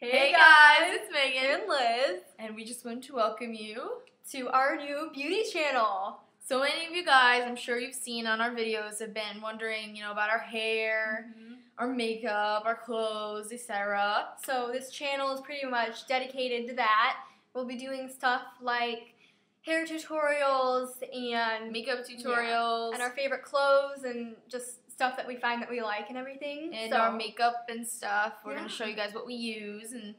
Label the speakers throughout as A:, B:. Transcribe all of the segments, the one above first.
A: Hey, guys,
B: it's Megan,
A: and Liz
B: and we just want to welcome you.
A: to our new beauty channel.
B: So many of you guys, I'm sure you've seen on our videos, have been wondering, you know, about our hair, mm-hmm. our makeup, our clothes, etc.
A: So this channel is pretty much dedicated to that. We'll be doing stuff like hair tutorials and
B: Makeup tutorials,
A: and our favorite clothes and just stuff that we find that we like and everything.
B: and
A: so,
B: our makeup and stuff. We're
A: Yeah.
B: gonna show you guys what we use and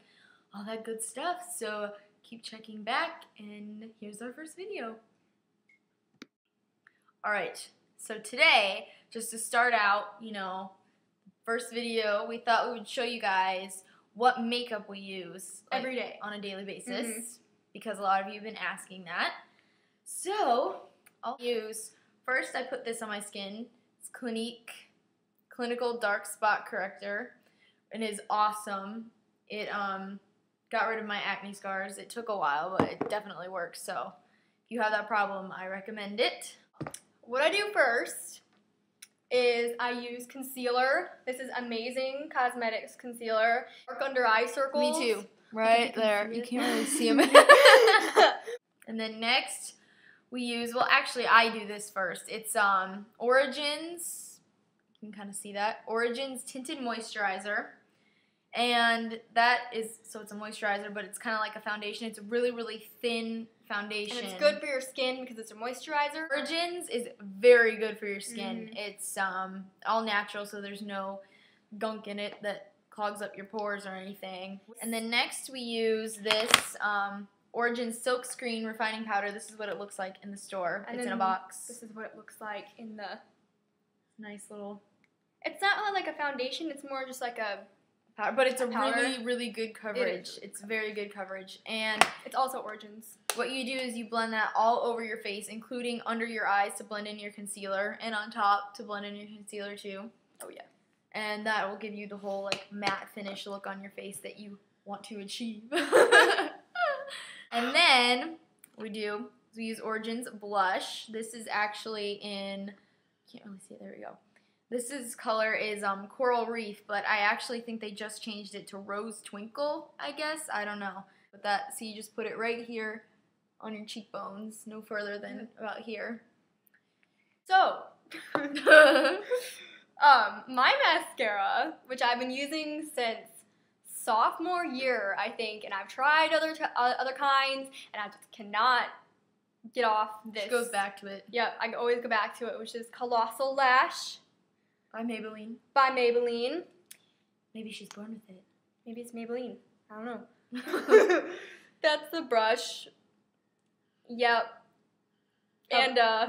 B: all that good stuff. So keep checking back, and here's our first video. All right, so today, just to start out, you know, first video, we thought we would show you guys what makeup we use like,
A: every day.
B: on a daily basis
A: Mhm.
B: because a lot of you have been asking that. So I'll use first. I put this on my skin. It's Clinique Clinical Dark Spot Corrector. It is awesome. It um got rid of my acne scars. It took a while, but it definitely works. So if you have that problem, I recommend it.
A: What I do first is I use concealer. This is amazing cosmetics concealer. Work under eye circles.
B: Me too.
A: Right
B: Right
A: you
B: there. You can't really see them. And then next we use well actually I do this first. It's um Origins you can kind of see that. Origins tinted moisturizer. And that is so it's a moisturizer but it's kind of like a foundation. It's a really really thin foundation.
A: And it's good for your skin because it's a moisturizer.
B: Origins is very good for your skin.
A: Mhm.
B: It's um all natural so there's no gunk in it that clogs up your pores or anything. And then next we use this um Origins Silk Screen Refining Powder. This is what it looks like in the store.
A: And
B: it's in a box.
A: This is what it looks like in the.
B: nice little
A: It's not really like a foundation. It's more just like a.
B: powder, but it's a
A: Powder.
B: really really good coverage.
A: is.
B: It's very good coverage. And
A: It's also Origins.
B: what you do is you blend that all over your face, including under your eyes to blend in your concealer, and on top to blend in your concealer too.
A: Oh yeah.
B: and that will give you the whole like matte finish look on your face that you want to achieve. and then we do we use Origins blush. This is actually in can't really see it. There we go. This is color is um coral reef, but I actually think they just changed it to rose twinkle. I guess I don't know, but that so you just put it right here on your cheekbones, no further than about here.
A: So. um, my mascara, which I've been using since sophomore year, I think, and I've tried other t- uh, other kinds, and I just cannot get off this.
B: Just goes back to it
A: Yep, I always go back to it, which is Colossal Lash
B: by Maybelline.
A: by Maybelline.
B: Maybe she's born with it.
A: Maybe it's Maybelline. I don't know. That's the brush. Yep.
B: Oh.
A: And uh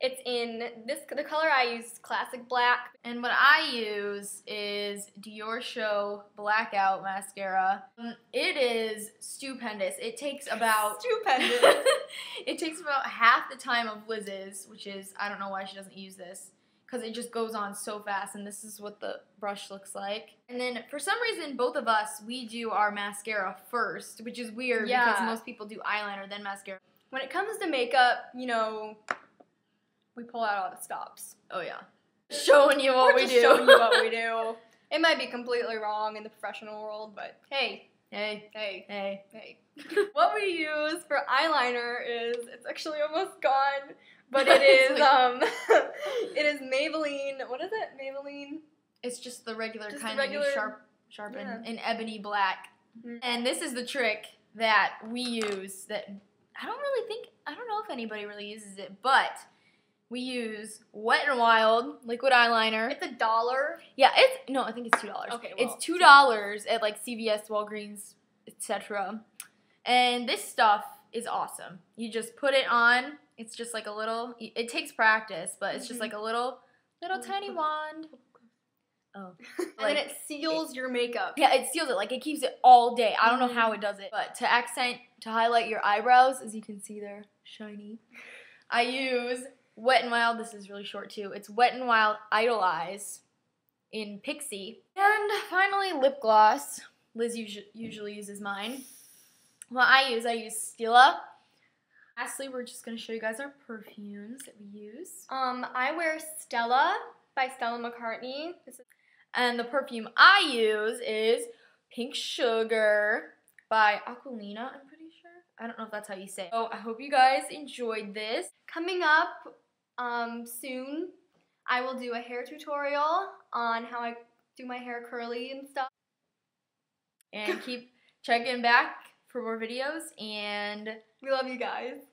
A: it's in this the color I use is classic black.
B: and what I use is Dior Show Blackout Mascara. Um, It is stupendous. It takes about
A: stupendous.
B: it takes about half the time of Liz's, which is I don't know why she doesn't use this because it just goes on so fast. And this is what the brush looks like. And then for some reason, both of us we do our mascara first, which is weird because
A: Yeah.
B: most people do eyeliner then mascara.
A: when it comes to makeup, you know, we pull out all the stops.
B: Oh yeah, showing you what
A: We're
B: we
A: just
B: do.
A: showing you what we do. It might be completely wrong in the professional world, but hey,
B: hey,
A: hey,
B: hey.
A: hey. what we use for eyeliner is it's actually almost gone, but it is um, it is Maybelline. What is it? Maybelline.
B: It's just the regular
A: Just the
B: kind
A: regular-
B: of sharp, sharpen
A: yeah.
B: in ebony black.
A: Mhm.
B: And this is the trick that we use. That I don't really think I don't know if anybody really uses it, but we use Wet and Wild liquid eyeliner.
A: It's a dollar.
B: Yeah, it's no, I think it's two dollars.
A: Okay, well,
B: it's two dollars at like CVS, Walgreens, etc. And this stuff is awesome. You just put it on. It's just like a little. It takes practice, but it's just
A: Mhm.
B: like a little, little tiny wand. Oh,
A: and
B: Like,
A: then it seals your makeup.
B: yeah, it seals it. Like it keeps it all day. I don't know how it does it, but to accent, to highlight your eyebrows, as you can see, they're shiny. I use Wet and Wild. This is really short too. It's Wet and Wild Idolize in Pixie. And finally, lip gloss. Liz usu- usually uses mine. What I use, I use Stila. Lastly, we're just gonna show you guys our perfumes that we use.
A: Um, I wear Stella by Stella McCartney. This is
B: And the perfume I use is Pink Sugar by Aquilina, I'm pretty sure. I don't know if that's how you say it. Oh, I hope you guys enjoyed this.
A: Coming up um, soon, I will do a hair tutorial on how I do my hair curly and stuff.
B: And keep checking back for more videos and
A: We love you guys.